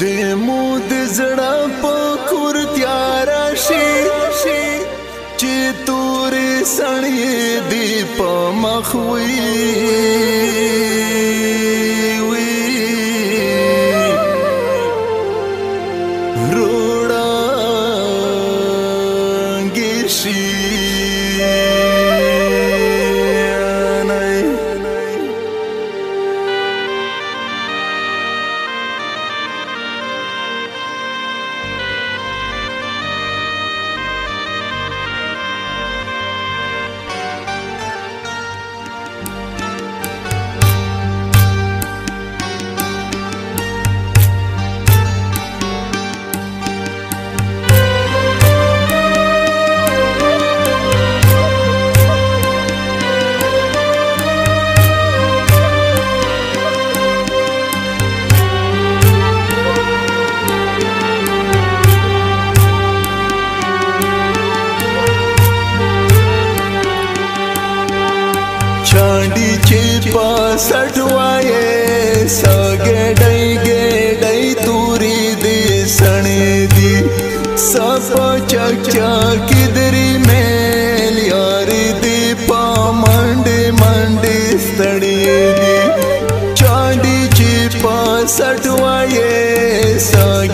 د مو د زړه په کور تیار شي چې تورې سړې دی په مخ وي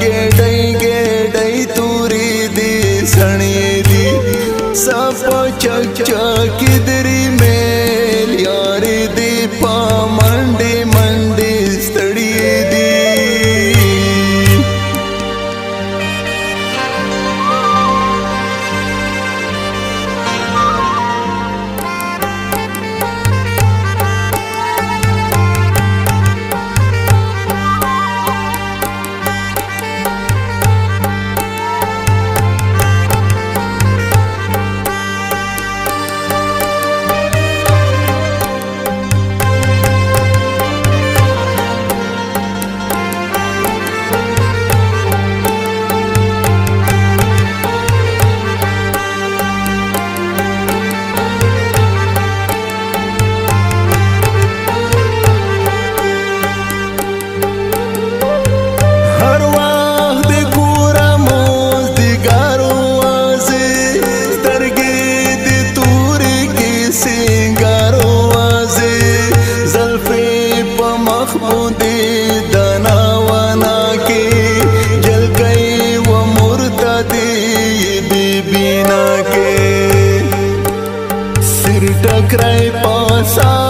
ਗੇੜੇ ਗੇੜੇ ਤੂਰੀ ਦੀ ਸਣੀ ਦੀ ਸਭ ਚੱਕ ਚੱਕ ក្រៃពោសោ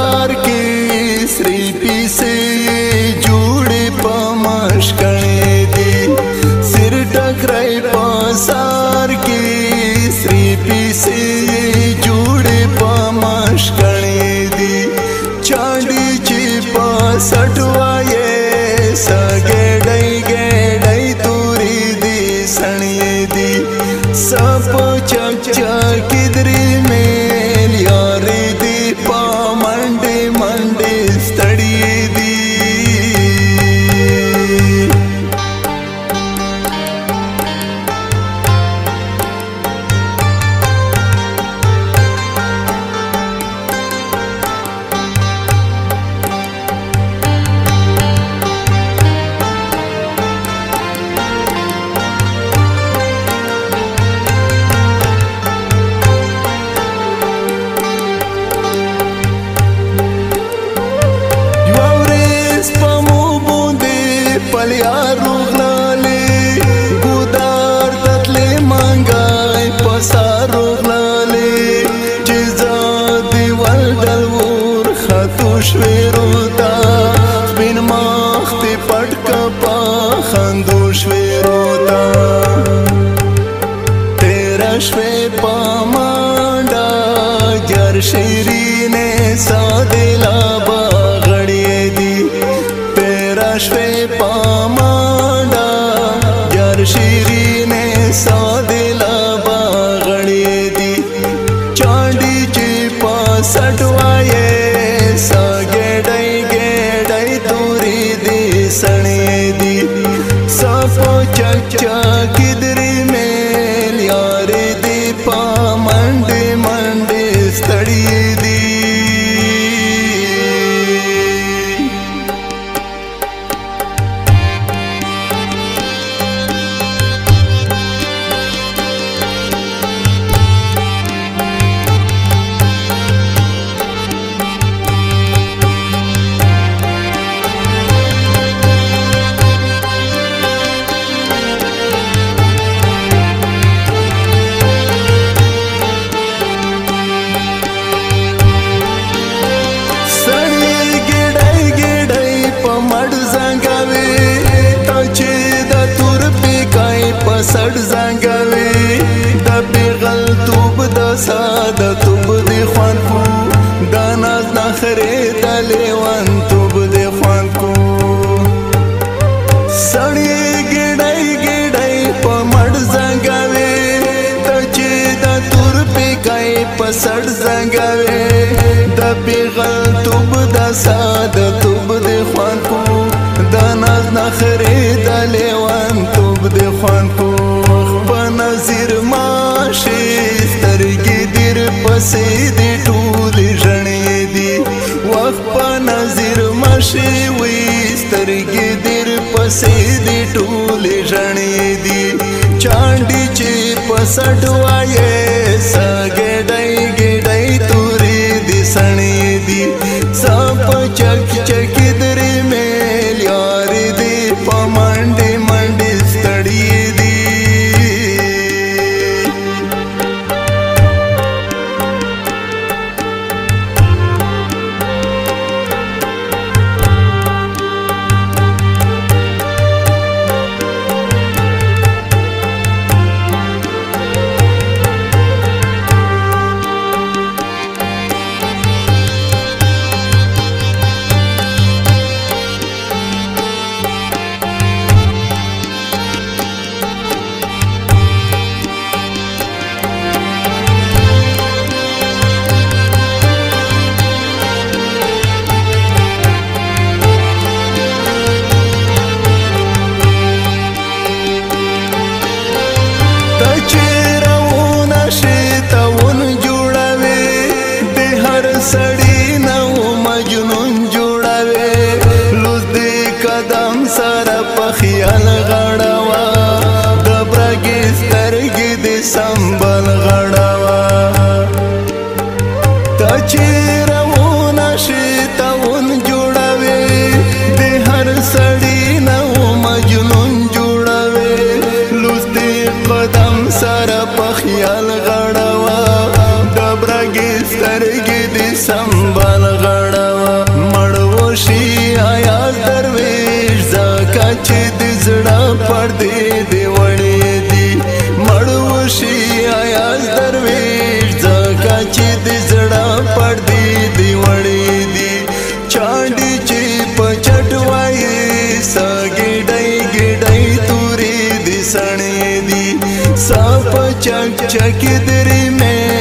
ولیا روغلالي ګودار تتلې مانګای پسا روغلالي چې زادي ولډل ور خاتو شوي روتا بن ماختي پټ کپا خندو شوي روتا تیرا شوي پاماندا جر شیرینه ساده لا باغړې دي تیرا شوي chơi سړ زنګوي د پیغل توپ د ساده توپ دی خوان کو دا ناز نخره تلې وان توپ دی خوان کو سړی ګړای ګړای په مړ زنګوي ته چې د تور پیګای په سړ زنګوي د پیغل توپ د ساده پسې دې ټول ژړې دي وخت په نظر مشي وي سترګې دې پسې دې ټول ژړې دي چاندي چې پسټ وایې yana çek